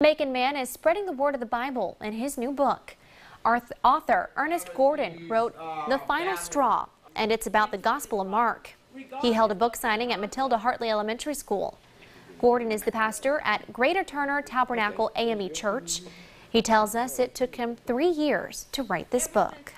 Macon man is spreading the word of the Bible in his new book. Our Author Ernest Gordon wrote The Final Straw, and it's about the Gospel of Mark. He held a book signing at Matilda Hartley Elementary School. Gordon is the pastor at Greater Turner Tabernacle AME Church. He tells us it took him three years to write this book.